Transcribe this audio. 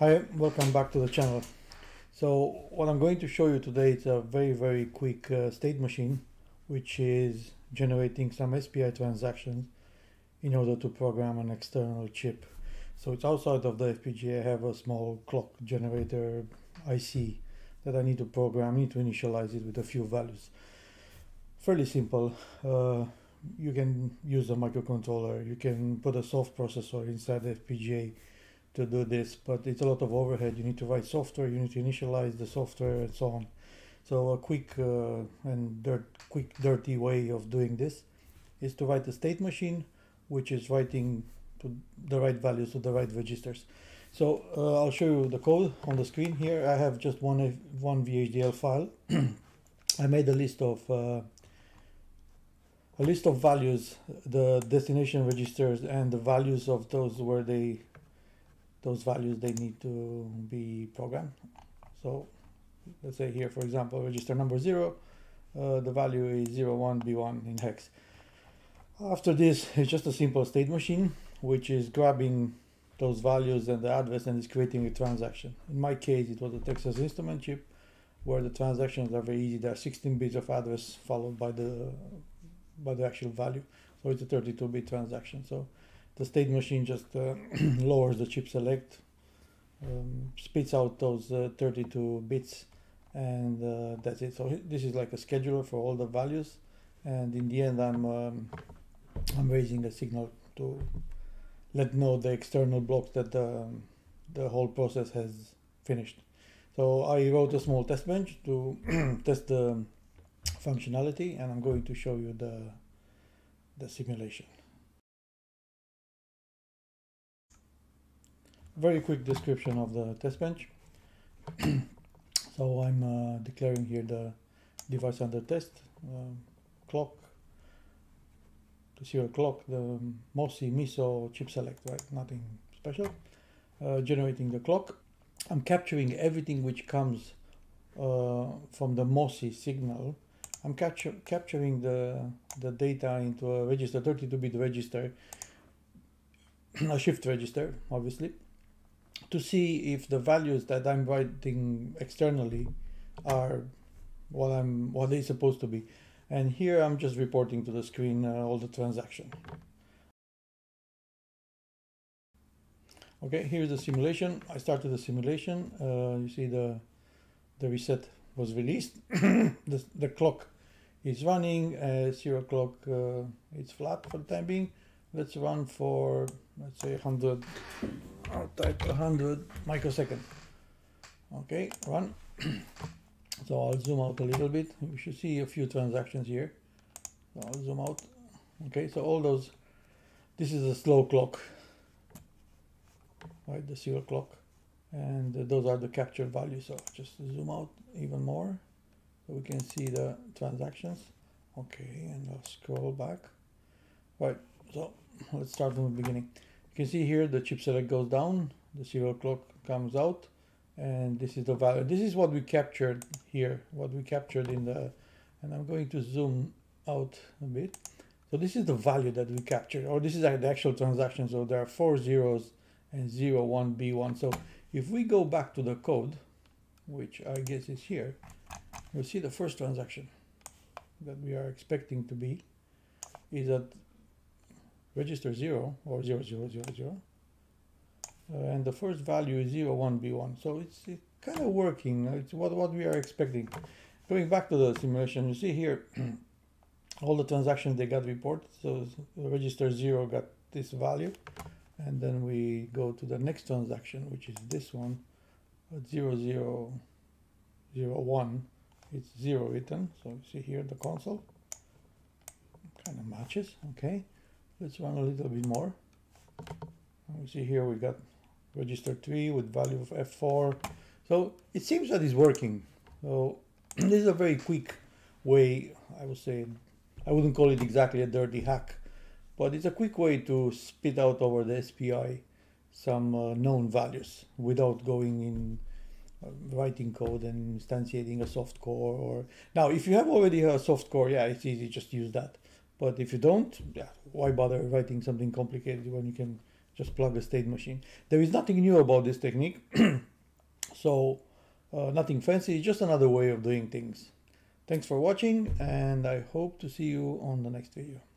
Hi, welcome back to the channel. So what I'm going to show you today is a very, very quick uh, state machine, which is generating some SPI transactions in order to program an external chip. So it's outside of the FPGA. I have a small clock generator IC that I need to program. I need to initialize it with a few values. Fairly simple. Uh, you can use a microcontroller. You can put a soft processor inside the FPGA to do this, but it's a lot of overhead. You need to write software, you need to initialize the software, and so on. So a quick uh, and dirt, quick, dirty way of doing this is to write a state machine, which is writing the right values to the right registers. So uh, I'll show you the code on the screen here. I have just one one VHDL file. I made a list of uh, a list of values, the destination registers, and the values of those where they those values they need to be programmed. So let's say here, for example, register number zero, uh, the value is 01B1 in hex. After this, it's just a simple state machine, which is grabbing those values and the address and is creating a transaction. In my case, it was a Texas Instrument chip where the transactions are very easy. There are 16 bits of address followed by the by the actual value. So it's a 32-bit transaction. So the state machine just uh, lowers the chip select, um, spits out those uh, 32 bits, and uh, that's it. So this is like a scheduler for all the values, and in the end, I'm um, I'm raising a signal to let know the external blocks that the the whole process has finished. So I wrote a small test bench to test the functionality, and I'm going to show you the the simulation. Very quick description of the test bench. so I'm uh, declaring here the device under test, uh, clock, the serial clock, the MOSI MISO chip select, right? Nothing special. Uh, generating the clock. I'm capturing everything which comes uh, from the MOSI signal. I'm capture, capturing the, the data into a register, 32-bit register, a shift register, obviously to see if the values that I'm writing externally are what I'm what they're supposed to be. And here I'm just reporting to the screen uh, all the transaction. Okay, here's the simulation. I started the simulation. Uh, you see the the reset was released. the, the clock is running. Uh, zero clock uh, it's flat for the time being. Let's run for let's say 100 I'll type 100 microsecond. Okay, run. so I'll zoom out a little bit. We should see a few transactions here. So I'll zoom out. Okay, so all those, this is a slow clock, right, the zero clock. And those are the captured values. So just zoom out even more so we can see the transactions. Okay, and I'll scroll back. Right, so let's start from the beginning You can see here the chip select goes down, the serial clock comes out, and this is the value. This is what we captured here, what we captured in the, and I'm going to zoom out a bit. So this is the value that we captured, or this is the actual transaction. So there are four zeros and zero, one, B1. So if we go back to the code, which I guess is here, you'll see the first transaction that we are expecting to be is that register 0 or 0, 0, 0, 0. Uh, and the first value is 0, 1, B1. So it's, it's kind of working. It's what, what we are expecting. Going back to the simulation, you see here all the transactions they got reported. So register 0 got this value. And then we go to the next transaction, which is this one, 0, 0, 0, 1. It's 0 written. So you see here the console kind of matches. Okay. Let's run a little bit more. We see here we got register 3 with value of F4. So it seems that it's working. So this is a very quick way, I would say, I wouldn't call it exactly a dirty hack, but it's a quick way to spit out over the SPI some uh, known values without going in uh, writing code and instantiating a soft core or now if you have already a soft core yeah it's easy just use that but if you don't, yeah, why bother writing something complicated when you can just plug a state machine. There is nothing new about this technique, so uh, nothing fancy, just another way of doing things. Thanks for watching and I hope to see you on the next video.